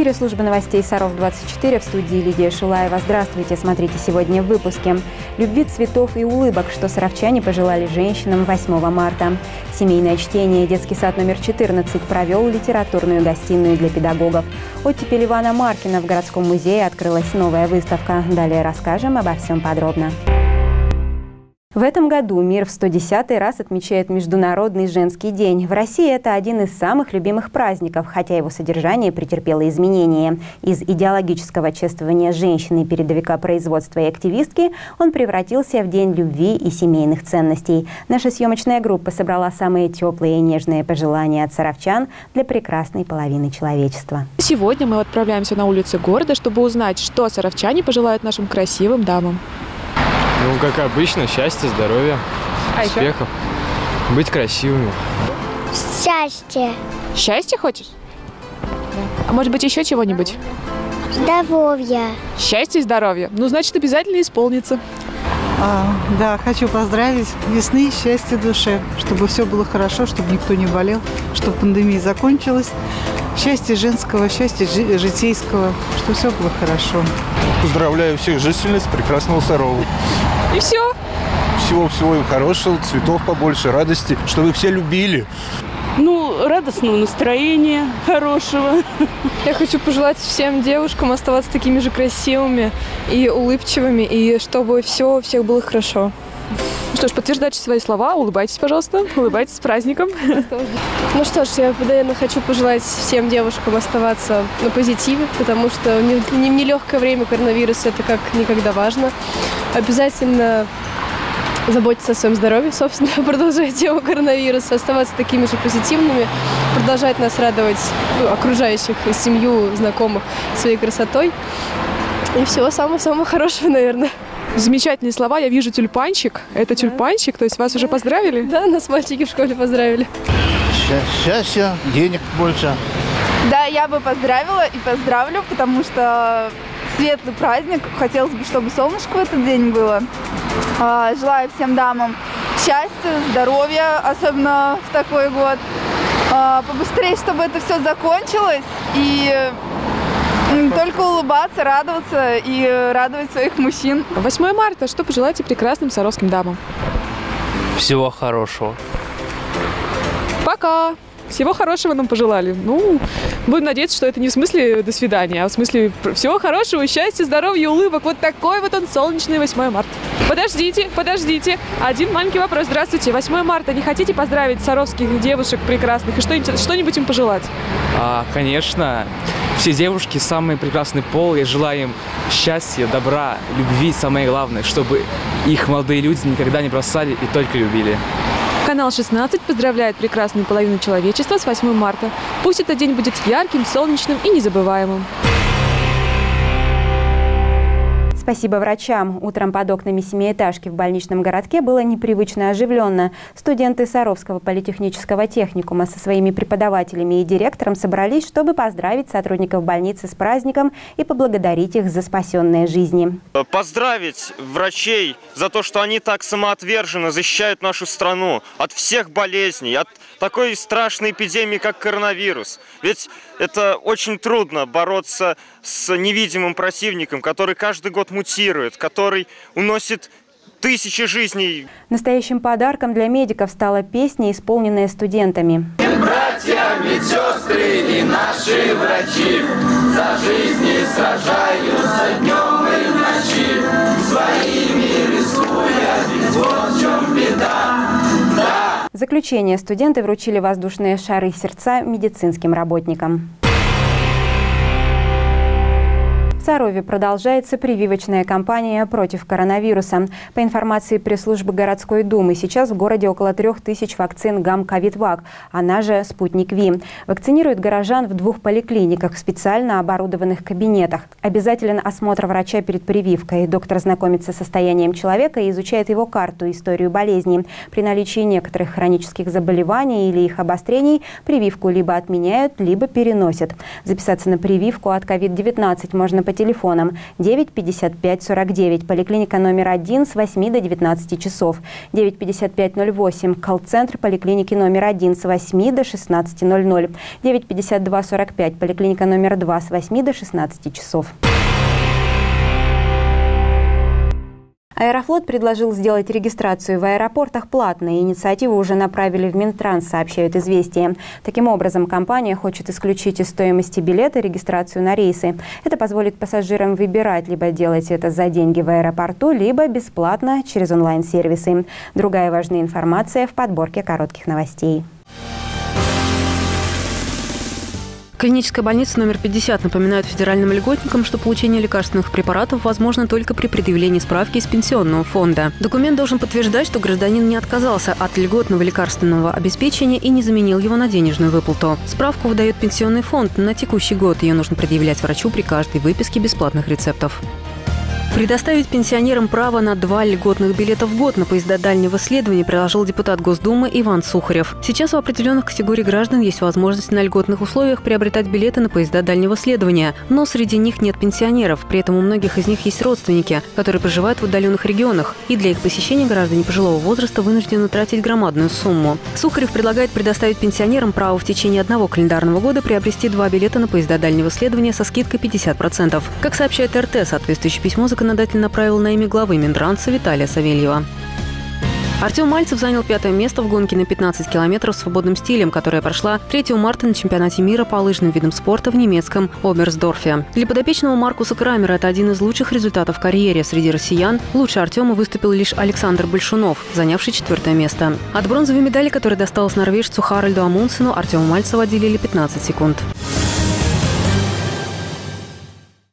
эфире службы новостей «Саров-24» в студии Лидия Шулаева. Здравствуйте, смотрите сегодня в выпуске. Любви, цветов и улыбок, что саровчане пожелали женщинам 8 марта. Семейное чтение детский сад номер 14 провел литературную гостиную для педагогов. Оттепель Ивана Маркина в городском музее открылась новая выставка. Далее расскажем обо всем подробно. В этом году мир в 110 раз отмечает Международный женский день. В России это один из самых любимых праздников, хотя его содержание претерпело изменения. Из идеологического чествования женщины, передовика производства и активистки он превратился в день любви и семейных ценностей. Наша съемочная группа собрала самые теплые и нежные пожелания от саровчан для прекрасной половины человечества. Сегодня мы отправляемся на улицы города, чтобы узнать, что саровчане пожелают нашим красивым дамам. Ну, как обычно, счастья, здоровья, А успехов. Быть красивыми. Счастье, Счастье хочешь? А может быть еще чего-нибудь? здоровье, Счастье и здоровье. Ну, значит, обязательно исполнится. А, да, хочу поздравить весны, счастья душе, чтобы все было хорошо, чтобы никто не болел, чтобы пандемия закончилась. Счастья женского, счастья жи- житейского, чтобы все было хорошо. Поздравляю всех жительниц прекрасного Сарова. И все. Всего-всего им хорошего, цветов побольше, радости, чтобы все любили. Ну, радостного настроения, хорошего. Я хочу пожелать всем девушкам оставаться такими же красивыми и улыбчивыми, и чтобы все у всех было хорошо. Что ж, подтверждайте свои слова, улыбайтесь, пожалуйста, улыбайтесь с праздником. Ну что ж, я, наверное, хочу пожелать всем девушкам оставаться на позитиве, потому что не- нелегкое время коронавирус это как никогда важно. Обязательно заботиться о своем здоровье, собственно, продолжать тему коронавируса, оставаться такими же позитивными, продолжать нас радовать ну, окружающих, семью, знакомых своей красотой. И всего самого-самого хорошего, наверное. Замечательные слова. Я вижу тюльпанчик. Это тюльпанчик, то есть вас уже поздравили? Да, нас мальчики в школе поздравили. Счастья, денег больше. Да, я бы поздравила и поздравлю, потому что светлый праздник. Хотелось бы, чтобы солнышко в этот день было. А, Желаю всем дамам счастья, здоровья, особенно в такой год. А, Побыстрее, чтобы это все закончилось. И только улыбаться, радоваться и э, радовать своих мужчин. 8 марта. Что пожелаете прекрасным саровским дамам? Всего хорошего. Пока! Всего хорошего нам пожелали. Ну, будем надеяться, что это не в смысле «до свидания», а в смысле всего хорошего, счастья, здоровья, улыбок. Вот такой вот он солнечный 8 марта. Подождите, подождите. Один маленький вопрос. Здравствуйте. 8 марта. Не хотите поздравить саровских девушек прекрасных и что-нибудь, что-нибудь им пожелать? А, конечно, все девушки самый прекрасный пол. Я желаю им счастья, добра, любви, самое главное, чтобы их молодые люди никогда не бросали и только любили. Канал 16 поздравляет прекрасную половину человечества с 8 марта. Пусть этот день будет ярким, солнечным и незабываемым. Спасибо врачам. Утром под окнами семиэтажки в больничном городке было непривычно оживленно. Студенты Саровского политехнического техникума со своими преподавателями и директором собрались, чтобы поздравить сотрудников больницы с праздником и поблагодарить их за спасенные жизни. Поздравить врачей за то, что они так самоотверженно защищают нашу страну от всех болезней, от такой страшной эпидемии, как коронавирус. Ведь это очень трудно бороться с невидимым противником, который каждый год мутирует, который уносит тысячи жизней. Настоящим подарком для медиков стала песня, исполненная студентами. Братья, медсестры и наши врачи За жизни сражаются днем и в ночи Своими рискуя, ведь вот в чем беда Да, В заключение студенты вручили воздушные шары сердца медицинским работникам. Сарове продолжается прививочная кампания против коронавируса. По информации пресс-службы городской думы, сейчас в городе около трех тысяч вакцин ГАМ-Ковидвак, она же «Спутник Ви». Вакцинируют горожан в двух поликлиниках в специально оборудованных кабинетах. Обязателен осмотр врача перед прививкой. Доктор знакомится с состоянием человека и изучает его карту, историю болезни. При наличии некоторых хронических заболеваний или их обострений прививку либо отменяют, либо переносят. Записаться на прививку от COVID-19 можно по телефоном. 9 55 49, поликлиника номер 1 с 8 до 19 часов, 9 55 08, колл-центр поликлиники номер 1 с 8 до 16.00, 9 52 45, поликлиника номер 2 с 8 до 16 часов. Аэрофлот предложил сделать регистрацию в аэропортах платной. Инициативу уже направили в Минтранс, сообщают «Известия». Таким образом, компания хочет исключить из стоимости билета регистрацию на рейсы. Это позволит пассажирам выбирать, либо делать это за деньги в аэропорту, либо бесплатно через онлайн-сервисы. Другая важная информация в подборке коротких новостей. Клиническая больница номер 50 напоминает федеральным льготникам, что получение лекарственных препаратов возможно только при предъявлении справки из пенсионного фонда. Документ должен подтверждать, что гражданин не отказался от льготного лекарственного обеспечения и не заменил его на денежную выплату. Справку выдает пенсионный фонд. На текущий год ее нужно предъявлять врачу при каждой выписке бесплатных рецептов. Предоставить пенсионерам право на два льготных билета в год на поезда дальнего следования предложил депутат Госдумы Иван Сухарев. Сейчас у определенных категорий граждан есть возможность на льготных условиях приобретать билеты на поезда дальнего следования, но среди них нет пенсионеров, при этом у многих из них есть родственники, которые проживают в удаленных регионах, и для их посещения граждане пожилого возраста вынуждены тратить громадную сумму. Сухарев предлагает предоставить пенсионерам право в течение одного календарного года приобрести два билета на поезда дальнего следования со скидкой 50%. Как сообщает РТ, соответствующее письмо законодатель направил на имя главы Минтранса Виталия Савельева. Артем Мальцев занял пятое место в гонке на 15 километров свободным стилем, которая прошла 3 марта на чемпионате мира по лыжным видам спорта в немецком Оберсдорфе. Для подопечного Маркуса Крамера это один из лучших результатов в карьере. Среди россиян лучше Артема выступил лишь Александр Большунов, занявший четвертое место. От бронзовой медали, которая досталась норвежцу Харальду Амундсену, Артему Мальцеву отделили 15 секунд.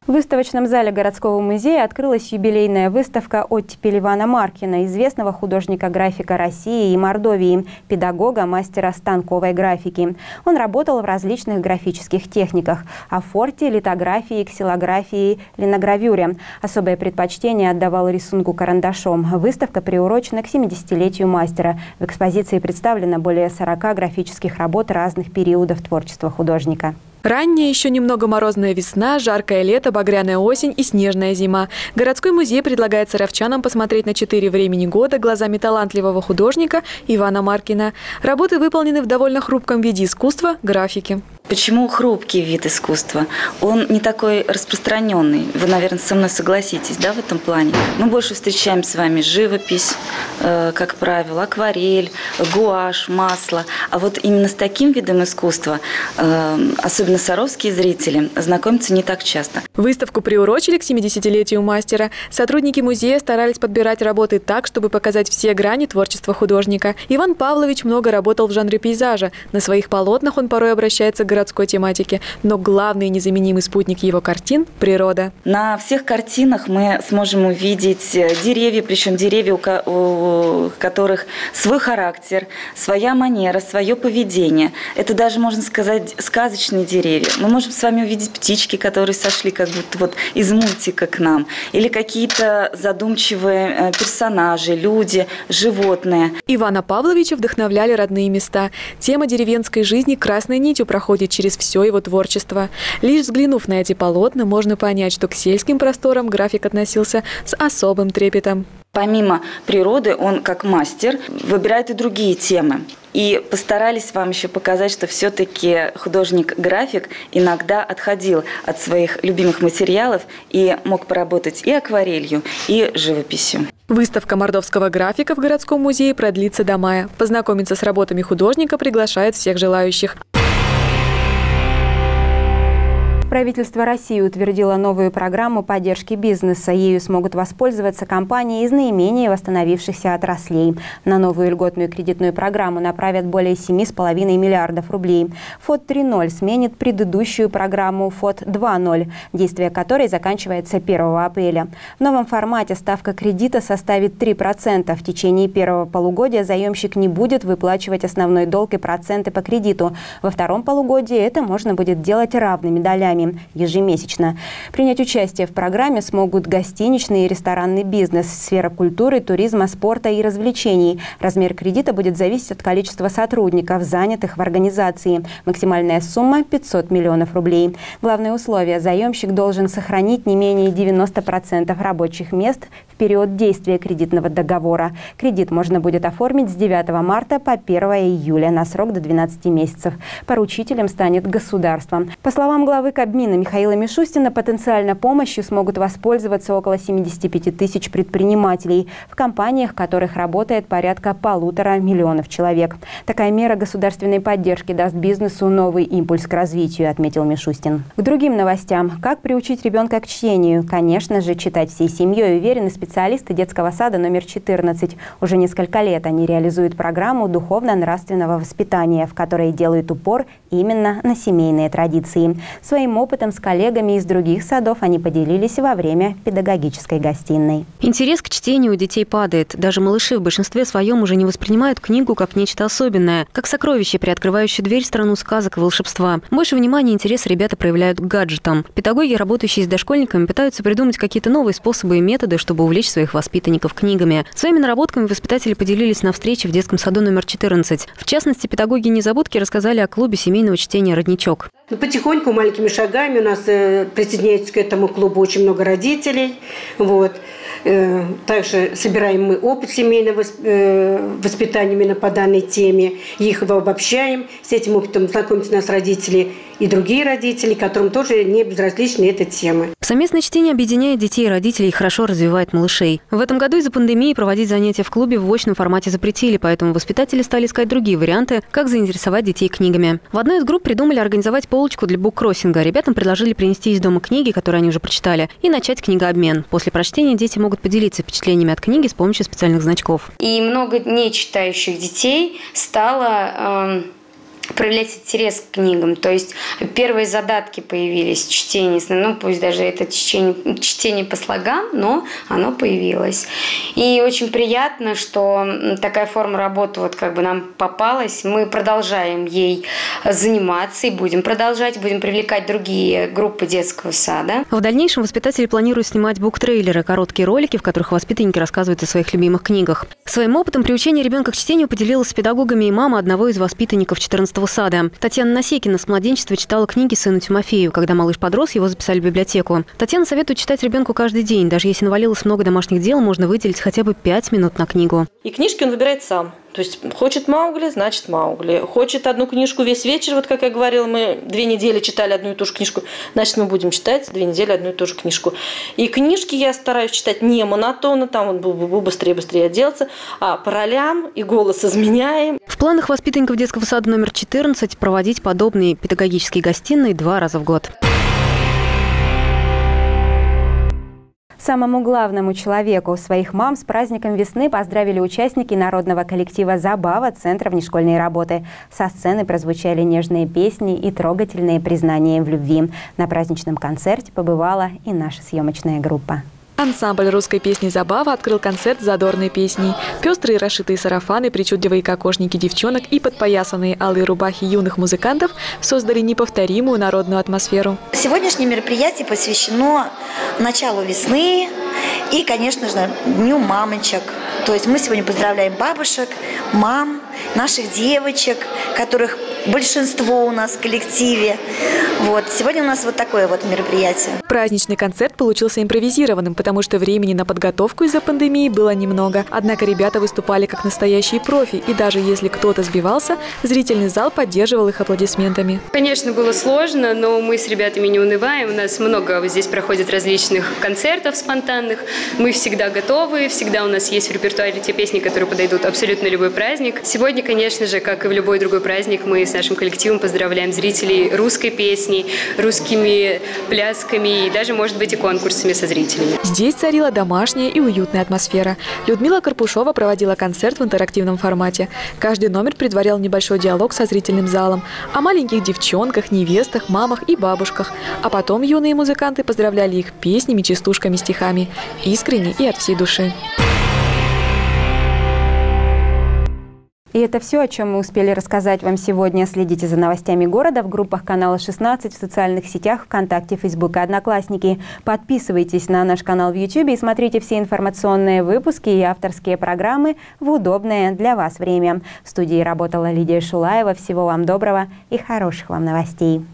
В выставочном зале городского музея открылась юбилейная выставка «Оттепель Ивана Маркина», известного художника-графика России и Мордовии, педагога, мастера станковой графики. Он работал в различных графических техниках – афорте, литографии, ксилографии, линогравюре. Особое предпочтение отдавал рисунку карандашом. Выставка приурочена к 70-летию мастера. В экспозиции представлено более 40 графических работ разных периодов творчества художника. Ранняя, еще немного морозная весна, жаркое лето, багряная осень и снежная зима. Городской музей предлагает саровчанам посмотреть на четыре времени года глазами талантливого художника Ивана Маркина. Работы выполнены в довольно хрупком виде искусства – графики. Почему хрупкий вид искусства? Он не такой распространенный. Вы, наверное, со мной согласитесь, да, в этом плане? Мы больше встречаем с вами живопись, э, как правило, акварель, гуашь, масло. А вот именно с таким видом искусства, э, особенно саровские зрители, знакомятся не так часто. Выставку приурочили к 70-летию мастера. Сотрудники музея старались подбирать работы так, чтобы показать все грани творчества художника. Иван Павлович много работал в жанре пейзажа. На своих полотнах он порой обращается к городской тематике, но главный незаменимый спутник его картин – природа. На всех картинах мы сможем увидеть э, деревья, причем деревья, у которых свой характер, своя манера, свое поведение. Это даже, можно сказать, сказочные деревья. Мы можем с вами увидеть птички, которые сошли как будто вот из мультика к нам, или какие-то задумчивые э, персонажи, люди, животные. Ивана Павловича вдохновляли родные места. Тема деревенской жизни красной нитью проходит проходит через все его творчество. Лишь взглянув на эти полотна, можно понять, что к сельским просторам график относился с особым трепетом. Помимо природы, он как мастер выбирает и другие темы. И постарались вам еще показать, что все-таки художник-график иногда отходил от своих любимых материалов и мог поработать и акварелью, и живописью. Выставка мордовского графика в городском музее продлится до мая. Познакомиться с работами художника приглашает всех желающих. Правительство России утвердило новую программу поддержки бизнеса. Ею смогут воспользоваться компании из наименее восстановившихся отраслей. На новую льготную кредитную программу направят более 7,5 миллиардов рублей. ФОД 3.0 сменит предыдущую программу ФОД 2.0, действие которой заканчивается 1 апреля. В новом формате ставка кредита составит 3%. В течение первого полугодия заемщик не будет выплачивать основной долг и проценты по кредиту. Во втором полугодии это можно будет делать равными долями деньгами ежемесячно. Принять участие в программе смогут гостиничный и ресторанный бизнес, сфера культуры, туризма, спорта и развлечений. Размер кредита будет зависеть от количества сотрудников, занятых в организации. Максимальная сумма – 500 миллионов рублей. Главное условие – заемщик должен сохранить не менее 90% рабочих мест период действия кредитного договора. Кредит можно будет оформить с 9 марта по 1 июля на срок до 12 месяцев. Поручителем станет государство. По словам главы Кабмина Михаила Мишустина, потенциально помощью смогут воспользоваться около 75 тысяч предпринимателей, в компаниях которых работает порядка полутора миллионов человек. Такая мера государственной поддержки даст бизнесу новый импульс к развитию, отметил Мишустин. К другим новостям. Как приучить ребенка к чтению? Конечно же, читать всей семьей, уверены специалисты детского сада номер 14. Уже несколько лет они реализуют программу духовно-нравственного воспитания, в которой делают упор именно на семейные традиции. Своим опытом с коллегами из других садов они поделились во время педагогической гостиной. Интерес к чтению у детей падает. Даже малыши в большинстве своем уже не воспринимают книгу как нечто особенное, как сокровище, приоткрывающее дверь в страну сказок и волшебства. Больше внимания и интереса ребята проявляют к гаджетам. Педагоги, работающие с дошкольниками, пытаются придумать какие-то новые способы и методы, чтобы увлечь своих воспитанников книгами. Своими наработками воспитатели поделились на встрече в детском саду номер 14. В частности, педагоги Незабудки рассказали о клубе семейного чтения «Родничок». Ну, потихоньку, маленькими шагами у нас э, присоединяется к этому клубу очень много родителей. Вот. Э, также собираем мы опыт семейного э, воспитания именно по данной теме. Их обобщаем. С этим опытом знакомятся нас родители и другие родители, которым тоже не безразлична эта тема. Совместное чтение объединяет детей и родителей и хорошо развивает малышей. В этом году из-за пандемии проводить занятия в клубе в очном формате запретили, поэтому воспитатели стали искать другие варианты, как заинтересовать детей книгами. В одной из групп придумали организовать полочку для буккроссинга. Ребятам предложили принести из дома книги, которые они уже прочитали, и начать книгообмен. После прочтения дети могут поделиться впечатлениями от книги с помощью специальных значков. И много не читающих детей стало... Проявлять интерес к книгам. То есть первые задатки появились, чтение, ну пусть даже это чтение, чтение по слогам, но оно появилось. И очень приятно, что такая форма работы вот как бы нам попалась. Мы продолжаем ей заниматься и будем продолжать, будем привлекать другие группы детского сада. В дальнейшем воспитатели планируют снимать буктрейлеры, короткие ролики, в которых воспитанники рассказывают о своих любимых книгах. Своим опытом приучения ребенка к чтению поделилась с педагогами и мама одного из воспитанников 14 детского сада. Татьяна Насекина с младенчества читала книги сыну Тимофею. Когда малыш подрос, его записали в библиотеку. Татьяна советует читать ребенку каждый день. Даже если навалилось много домашних дел, можно выделить хотя бы пять минут на книгу. И книжки он выбирает сам. То есть хочет Маугли, значит Маугли. Хочет одну книжку весь вечер, вот как я говорила, мы две недели читали одну и ту же книжку, значит мы будем читать две недели одну и ту же книжку. И книжки я стараюсь читать не монотонно, там вот бу быстрее-быстрее отделаться, а по ролям и голос изменяем. В планах воспитанников детского сада номер 14 проводить подобные педагогические гостиные два раза в год. Самому главному человеку своих мам с праздником весны поздравили участники народного коллектива «Забава» Центра внешкольной работы. Со сцены прозвучали нежные песни и трогательные признания в любви. На праздничном концерте побывала и наша съемочная группа. Ансамбль русской песни «Забава» открыл концерт задорной песней. Пестрые расшитые сарафаны, причудливые кокошники девчонок и подпоясанные алые рубахи юных музыкантов создали неповторимую народную атмосферу. Сегодняшнее мероприятие посвящено началу весны и, конечно же, Дню мамочек. То есть мы сегодня поздравляем бабушек, мам, наших девочек, которых большинство у нас в коллективе. Вот. Сегодня у нас вот такое вот мероприятие. Праздничный концерт получился импровизированным, потому что времени на подготовку из-за пандемии было немного. Однако ребята выступали как настоящие профи, и даже если кто-то сбивался, зрительный зал поддерживал их аплодисментами. Конечно, было сложно, но мы с ребятами не унываем. У нас много здесь проходит различных концертов спонтанных. Мы всегда готовы, всегда у нас есть в репертуаре те песни, которые подойдут абсолютно любой праздник. Сегодня, конечно же, как и в любой другой праздник, мы с нашим коллективом поздравляем зрителей русской песней, русскими плясками и даже, может быть, и конкурсами со зрителями. Здесь царила домашняя и уютная атмосфера. Людмила Карпушова проводила концерт в интерактивном формате. Каждый номер предварял небольшой диалог со зрительным залом о маленьких девчонках, невестах, мамах и бабушках. А потом юные музыканты поздравляли их песнями, частушками, стихами. Искренне и от всей души. И это все, о чем мы успели рассказать вам сегодня. Следите за новостями города в группах канала 16 в социальных сетях ВКонтакте, Фейсбук и Одноклассники. Подписывайтесь на наш канал в YouTube и смотрите все информационные выпуски и авторские программы в удобное для вас время. В студии работала Лидия Шулаева. Всего вам доброго и хороших вам новостей.